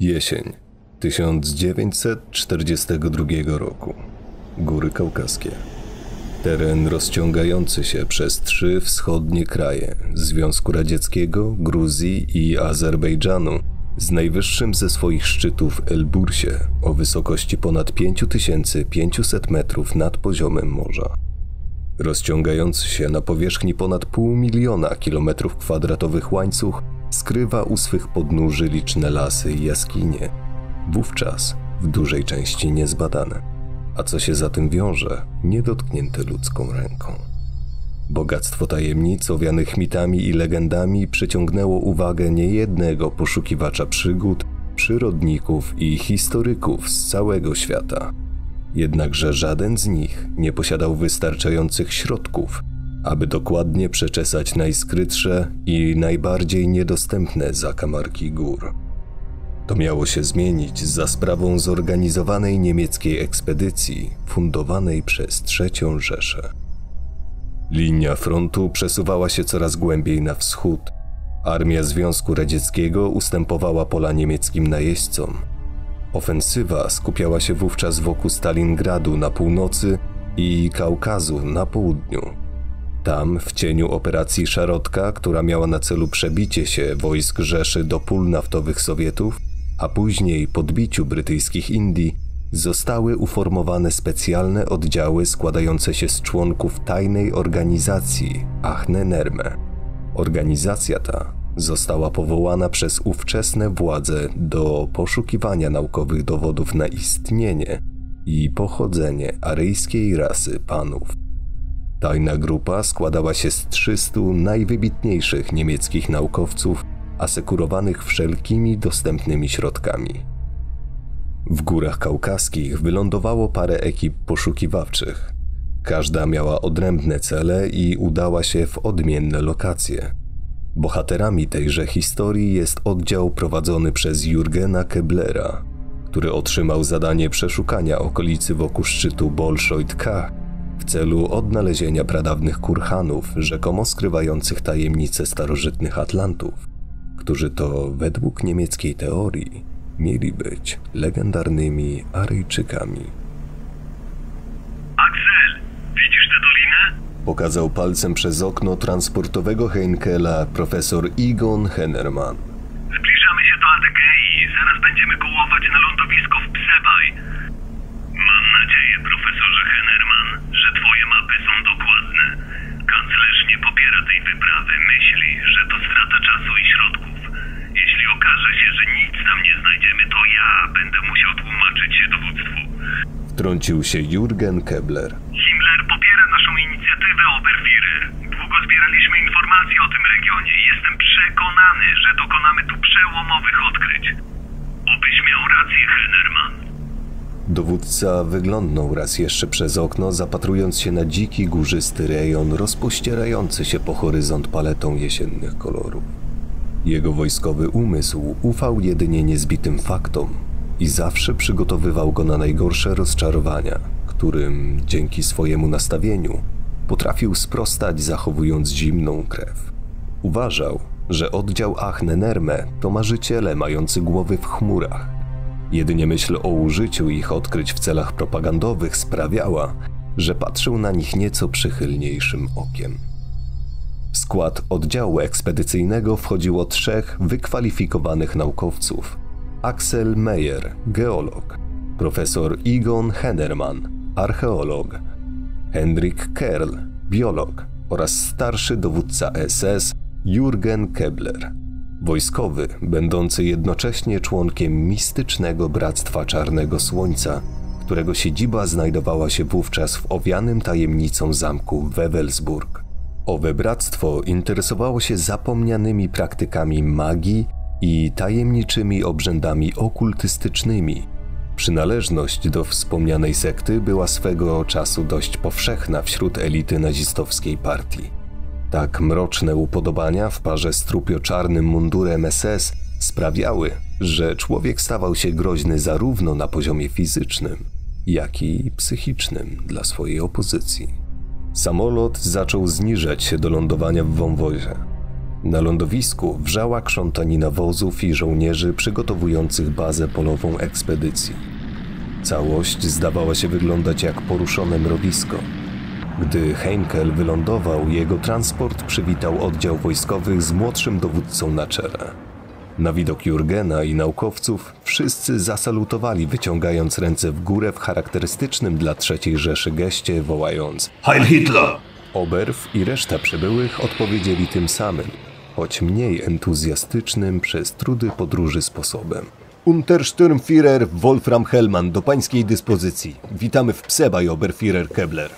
Jesień 1942 roku. Góry Kaukaskie. Teren rozciągający się przez trzy wschodnie kraje Związku Radzieckiego, Gruzji i Azerbejdżanu z najwyższym ze swoich szczytów Elbursie o wysokości ponad 5500 metrów nad poziomem morza. Rozciągający się na powierzchni ponad pół miliona kilometrów kwadratowych łańcuch skrywa u swych podnóży liczne lasy i jaskinie, wówczas w dużej części niezbadane, a co się za tym wiąże, niedotknięte ludzką ręką. Bogactwo tajemnic owianych mitami i legendami przyciągnęło uwagę niejednego poszukiwacza przygód, przyrodników i historyków z całego świata. Jednakże żaden z nich nie posiadał wystarczających środków, aby dokładnie przeczesać najskrytsze i najbardziej niedostępne zakamarki gór. To miało się zmienić za sprawą zorganizowanej niemieckiej ekspedycji fundowanej przez III Rzeszę. Linia frontu przesuwała się coraz głębiej na wschód. Armia Związku Radzieckiego ustępowała pola niemieckim najeźdźcom. Ofensywa skupiała się wówczas wokół Stalingradu na północy i Kaukazu na południu. Tam, w cieniu operacji Szarotka, która miała na celu przebicie się wojsk Rzeszy do pól naftowych Sowietów, a później podbiciu brytyjskich Indii, zostały uformowane specjalne oddziały składające się z członków tajnej organizacji Achne Nerme. Organizacja ta została powołana przez ówczesne władze do poszukiwania naukowych dowodów na istnienie i pochodzenie aryjskiej rasy panów. Tajna grupa składała się z 300 najwybitniejszych niemieckich naukowców, asekurowanych wszelkimi dostępnymi środkami. W górach kaukaskich wylądowało parę ekip poszukiwawczych. Każda miała odrębne cele i udała się w odmienne lokacje. Bohaterami tejże historii jest oddział prowadzony przez Jurgena Keblera, który otrzymał zadanie przeszukania okolicy wokół szczytu Bolszoit-K w celu odnalezienia pradawnych kurhanów, rzekomo skrywających tajemnice starożytnych Atlantów, którzy to, według niemieckiej teorii, mieli być legendarnymi Aryjczykami. Axel, widzisz tę dolinę? Pokazał palcem przez okno transportowego Heinkela profesor Egon Hennerman. Zbliżamy się do Adygei. Zaraz będziemy kołować na lądowisko w Psebaj. Mam nadzieję, profesorze Hennerman, że twoje mapy są dokładne. Kanclerz nie popiera tej wyprawy. Myśli, że to strata czasu i środków. Jeśli okaże się, że nic tam nie znajdziemy, to ja będę musiał tłumaczyć się dowództwu. Wtrącił się Jurgen Kebler. Himmler popiera naszą inicjatywę Oberwiry. Długo zbieraliśmy informacje o tym regionie i jestem przekonany, że dokonamy tu przełomowych odkryć. Obyś miał rację, Hennerman. Dowódca wyglądnął raz jeszcze przez okno, zapatrując się na dziki, górzysty rejon rozpościerający się po horyzont paletą jesiennych kolorów. Jego wojskowy umysł ufał jedynie niezbitym faktom i zawsze przygotowywał go na najgorsze rozczarowania, którym dzięki swojemu nastawieniu potrafił sprostać zachowując zimną krew. Uważał, że oddział Achne Nerme to marzyciele mający głowy w chmurach. Jedynie myśl o użyciu ich odkryć w celach propagandowych sprawiała, że patrzył na nich nieco przychylniejszym okiem. W skład oddziału ekspedycyjnego wchodziło trzech wykwalifikowanych naukowców: Axel Meyer, geolog, profesor Egon Hennerman, archeolog, Hendrik Kerl, biolog. Oraz starszy dowódca SS Jurgen Kebler, wojskowy, będący jednocześnie członkiem mistycznego Bractwa Czarnego Słońca, którego siedziba znajdowała się wówczas w owianym tajemnicą zamku Wewelsburg. Owe bractwo interesowało się zapomnianymi praktykami magii i tajemniczymi obrzędami okultystycznymi. Przynależność do wspomnianej sekty była swego czasu dość powszechna wśród elity nazistowskiej partii. Tak mroczne upodobania w parze z trupio-czarnym mundurem SS sprawiały, że człowiek stawał się groźny zarówno na poziomie fizycznym, jak i psychicznym dla swojej opozycji. Samolot zaczął zniżać się do lądowania w wąwozie. Na lądowisku wrzała krzątanina wozów i żołnierzy przygotowujących bazę polową ekspedycji. Całość zdawała się wyglądać jak poruszone mrowisko. Gdy Heinkel wylądował, jego transport przywitał oddział wojskowych z młodszym dowódcą na czele. Na widok Jurgena i naukowców wszyscy zasalutowali, wyciągając ręce w górę w charakterystycznym dla III Rzeszy geście, wołając Heil Hitler! Oberw i reszta przybyłych odpowiedzieli tym samym, choć mniej entuzjastycznym przez trudy podróży sposobem. Untersturmführer Wolfram Hellmann do pańskiej dyspozycji. Witamy w Psebaj, Oberführer Kebler.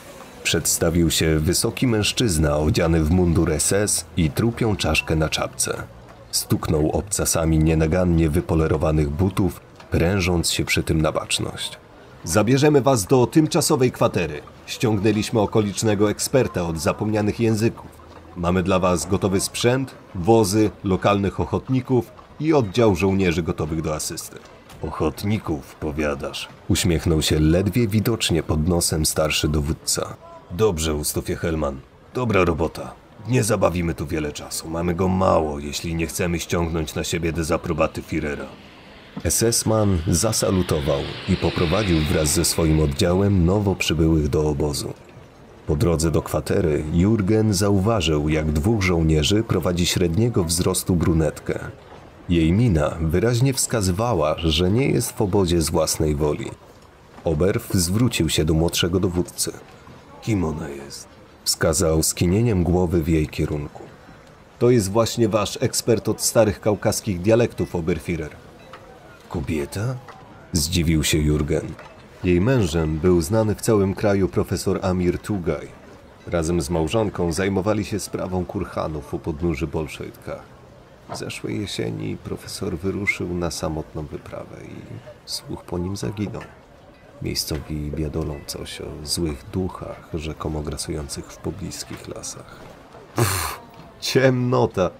Przedstawił się wysoki mężczyzna odziany w mundur SS i trupią czaszkę na czapce. Stuknął obcasami nienagannie wypolerowanych butów, prężąc się przy tym na baczność. Zabierzemy was do tymczasowej kwatery. Ściągnęliśmy okolicznego eksperta od zapomnianych języków. Mamy dla was gotowy sprzęt, wozy, lokalnych ochotników i oddział żołnierzy gotowych do asysty. Ochotników, powiadasz. Uśmiechnął się ledwie widocznie pod nosem starszy dowódca. Dobrze, Ustofie Helman. Dobra robota. Nie zabawimy tu wiele czasu. Mamy go mało, jeśli nie chcemy ściągnąć na siebie dezaprobaty Führera. SS-man zasalutował i poprowadził wraz ze swoim oddziałem nowo przybyłych do obozu. Po drodze do kwatery Jurgen zauważył, jak dwóch żołnierzy prowadzi średniego wzrostu brunetkę. Jej mina wyraźnie wskazywała, że nie jest w obozie z własnej woli. Oberw zwrócił się do młodszego dowódcy. Kim ona jest? Wskazał skinieniem głowy w jej kierunku. To jest właśnie wasz ekspert od starych kaukaskich dialektów, Oberführer. Kobieta? Zdziwił się Jurgen. Jej mężem był znany w całym kraju profesor Amir Tugaj. Razem z małżonką zajmowali się sprawą kurhanów u podnóży Bolszojtka. Zeszłej jesieni profesor wyruszył na samotną wyprawę i słuch po nim zaginął. Miejscowi biadolą coś o złych duchach, rzekomo grasujących w pobliskich lasach. Uff, ciemnota!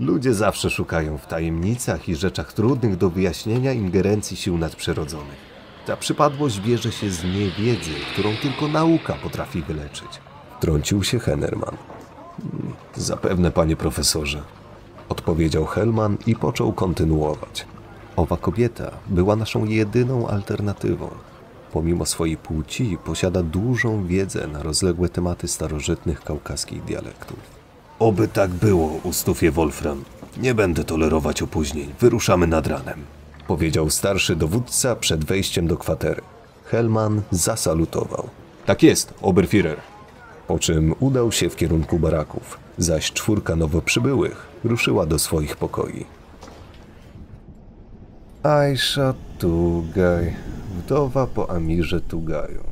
Ludzie zawsze szukają w tajemnicach i rzeczach trudnych do wyjaśnienia ingerencji sił nadprzyrodzonych. Ta przypadłość bierze się z niewiedzy, którą tylko nauka potrafi wyleczyć. Trącił się Hennerman. "Hmm, Zapewne, panie profesorze, odpowiedział Hellman i począł kontynuować. Owa kobieta była naszą jedyną alternatywą. Pomimo swojej płci posiada dużą wiedzę na rozległe tematy starożytnych kaukaskich dialektów. Oby tak było, Ustufie Wolfram. Nie będę tolerować opóźnień. Wyruszamy nad ranem. Powiedział starszy dowódca przed wejściem do kwatery. Hellman zasalutował. Tak jest, Oberführer. Po czym udał się w kierunku baraków, zaś czwórka nowo przybyłych ruszyła do swoich pokoi. Aisha Tugaj, wdowa po Amirze Tugaju.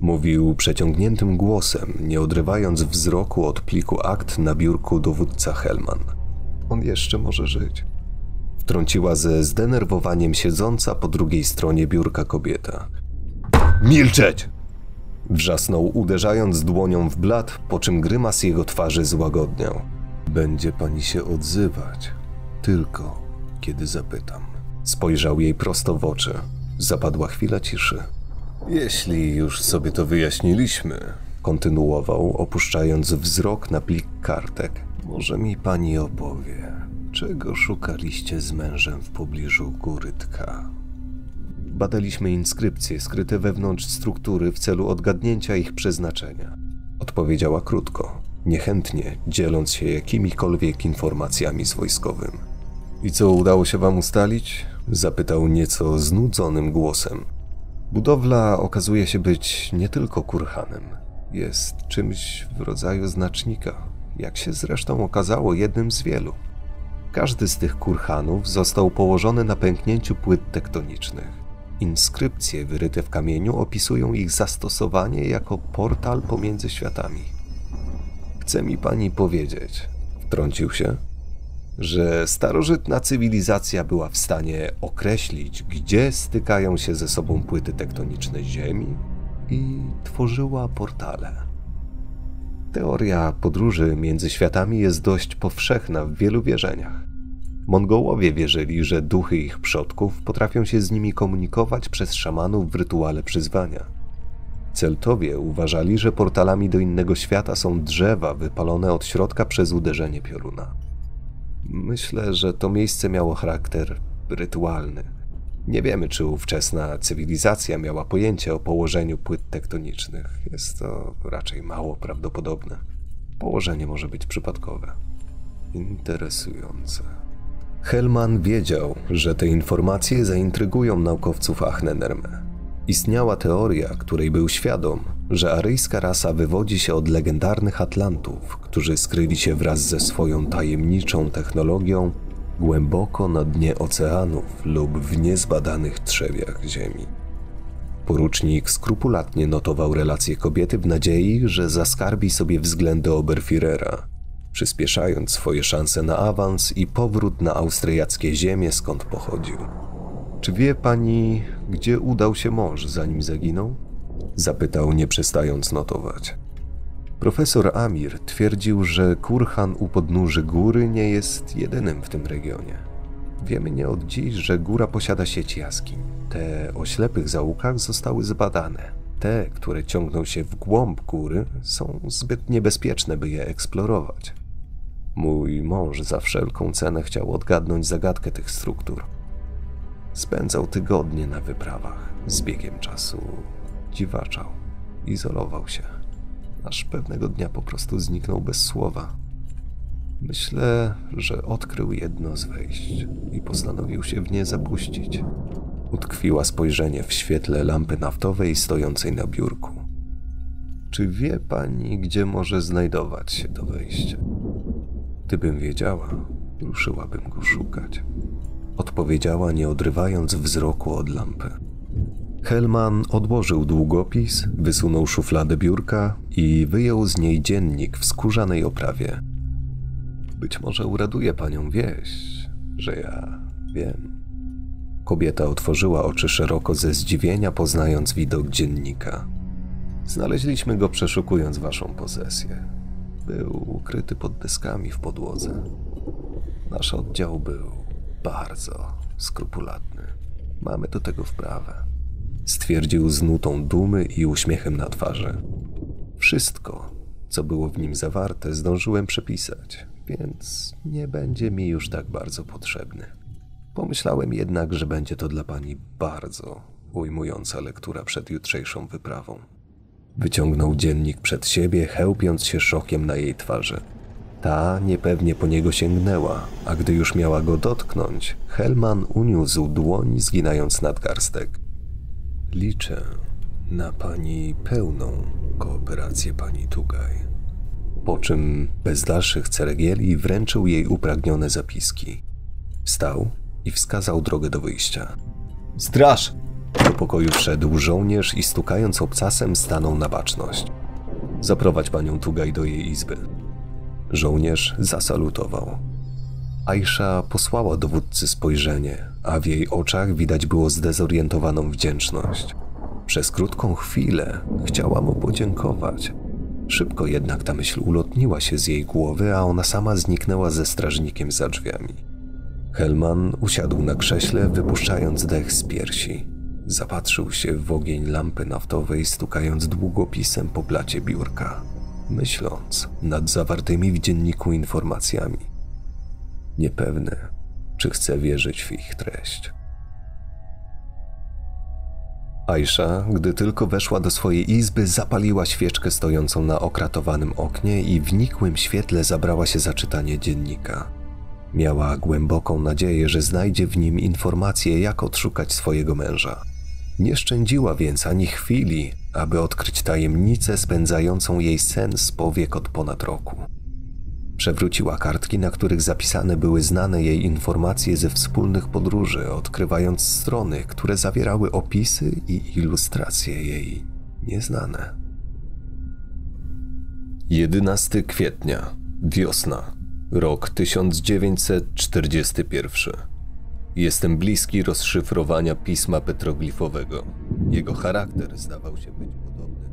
Mówił przeciągniętym głosem, nie odrywając wzroku od pliku akt na biurku dowódca Helman. On jeszcze może żyć. Wtrąciła ze zdenerwowaniem siedząca po drugiej stronie biurka kobieta. Milczeć! Wrzasnął, uderzając dłonią w blat, po czym grymas jego twarzy złagodniał. Będzie pani się odzywać, tylko kiedy zapytam. Spojrzał jej prosto w oczy. Zapadła chwila ciszy. Jeśli już sobie to wyjaśniliśmy, kontynuował, opuszczając wzrok na plik kartek, może mi pani opowie, czego szukaliście z mężem w pobliżu Górytka? Badaliśmy inskrypcje skryte wewnątrz struktury w celu odgadnięcia ich przeznaczenia. Odpowiedziała krótko, niechętnie dzieląc się jakimikolwiek informacjami z wojskowym. I co udało się wam ustalić? Zapytał nieco znudzonym głosem. Budowla okazuje się być nie tylko kurhanem. Jest czymś w rodzaju znacznika, jak się zresztą okazało jednym z wielu. Każdy z tych kurhanów został położony na pęknięciu płyt tektonicznych. Inskrypcje wyryte w kamieniu opisują ich zastosowanie jako portal pomiędzy światami. Chce mi pani powiedzieć, wtrącił się, że starożytna cywilizacja była w stanie określić, gdzie stykają się ze sobą płyty tektoniczne Ziemi i tworzyła portale. Teoria podróży między światami jest dość powszechna w wielu wierzeniach. Mongołowie wierzyli, że duchy ich przodków potrafią się z nimi komunikować przez szamanów w rytuale przyzwania. Celtowie uważali, że portalami do innego świata są drzewa wypalone od środka przez uderzenie pioruna. Myślę, że to miejsce miało charakter rytualny. Nie wiemy, czy ówczesna cywilizacja miała pojęcie o położeniu płyt tektonicznych. Jest to raczej mało prawdopodobne. Położenie może być przypadkowe. Interesujące. Hellman wiedział, że te informacje zaintrygują naukowców Achnenerme. Istniała teoria, której był świadom, że aryjska rasa wywodzi się od legendarnych Atlantów, którzy skryli się wraz ze swoją tajemniczą technologią głęboko na dnie oceanów lub w niezbadanych trzewiach Ziemi. Porucznik skrupulatnie notował relacje kobiety w nadziei, że zaskarbi sobie względy Oberführera, przyspieszając swoje szanse na awans i powrót na austriackie ziemie, skąd pochodził. Czy wie pani, gdzie udał się mąż, zanim zaginął? Zapytał, nie przestając notować. Profesor Amir twierdził, że Kurhan u podnóży góry nie jest jedynym w tym regionie. Wiemy nie od dziś, że góra posiada sieć jaskiń. Te o ślepych zaułkach zostały zbadane. Te, które ciągną się w głąb góry, są zbyt niebezpieczne, by je eksplorować. Mój mąż za wszelką cenę chciał odgadnąć zagadkę tych struktur. Spędzał tygodnie na wyprawach. Z biegiem czasu dziwaczał, izolował się, aż pewnego dnia po prostu zniknął bez słowa. Myślę, że odkrył jedno z wejść i postanowił się w nie zapuścić. Utkwiła spojrzenie w świetle lampy naftowej stojącej na biurku. Czy wie pani, gdzie może znajdować się to wejście? Gdybym wiedziała, ruszyłabym go szukać. Odpowiedziała, nie odrywając wzroku od lampy. Helman odłożył długopis, wysunął szufladę biurka i wyjął z niej dziennik w skórzanej oprawie. Być może uraduje panią wieść, że ja wiem. Kobieta otworzyła oczy szeroko ze zdziwienia, poznając widok dziennika. Znaleźliśmy go przeszukując waszą posesję. Był ukryty pod deskami w podłodze. Nasz oddział był bardzo skrupulatny. Mamy do tego wprawę. Stwierdził z nutą dumy i uśmiechem na twarzy. Wszystko, co było w nim zawarte, zdążyłem przepisać, więc nie będzie mi już tak bardzo potrzebny. Pomyślałem jednak, że będzie to dla pani bardzo ujmująca lektura przed jutrzejszą wyprawą. Wyciągnął dziennik przed siebie, chełpiąc się szokiem na jej twarzy. Ta niepewnie po niego sięgnęła, a gdy już miała go dotknąć, Helman uniósł dłoń, zginając nadgarstek. Liczę na pani pełną kooperację, pani Tugaj. Po czym bez dalszych ceregieli wręczył jej upragnione zapiski. Wstał i wskazał drogę do wyjścia. Straż! Do pokoju wszedł żołnierz i stukając obcasem stanął na baczność. Zaprowadź panią Tugaj do jej izby. Żołnierz zasalutował. Aisza posłała dowódcy spojrzenie, a w jej oczach widać było zdezorientowaną wdzięczność. Przez krótką chwilę chciała mu podziękować. Szybko jednak ta myśl ulotniła się z jej głowy, a ona sama zniknęła ze strażnikiem za drzwiami. Helman usiadł na krześle, wypuszczając dech z piersi. Zapatrzył się w ogień lampy naftowej, stukając długopisem po blacie biurka, myśląc nad zawartymi w dzienniku informacjami. Niepewny, czy chce wierzyć w ich treść. Aisza, gdy tylko weszła do swojej izby, zapaliła świeczkę stojącą na okratowanym oknie i w nikłym świetle zabrała się za czytanie dziennika. Miała głęboką nadzieję, że znajdzie w nim informacje, jak odszukać swojego męża. Nie szczędziła więc ani chwili, aby odkryć tajemnicę spędzającą jej sen z powiek od ponad roku. Przewróciła kartki, na których zapisane były znane jej informacje ze wspólnych podróży, odkrywając strony, które zawierały opisy i ilustracje jej nieznane. 11 kwietnia, wiosna, rok 1941. Jestem bliski rozszyfrowania pisma petroglifowego. Jego charakter zdawał się być podobny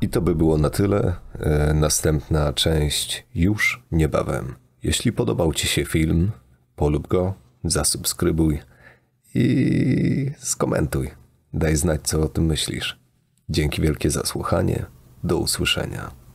I to by było na tyle. E, następna część już niebawem. Jeśli podobał Ci się film, polub go, zasubskrybuj i skomentuj. Daj znać, co o tym myślisz. Dzięki wielkie za słuchanie. Do usłyszenia.